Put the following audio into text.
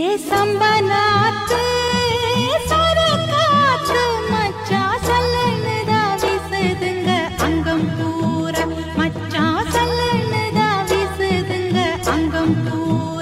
ஏ சம்பனாத்து சரக்காத்து மச்சா சல்லனுதா விசுதுங்க. அங்கம் பூரா மச்சா சல்லனுதா விசுதுங்க. அங்கம் பூரா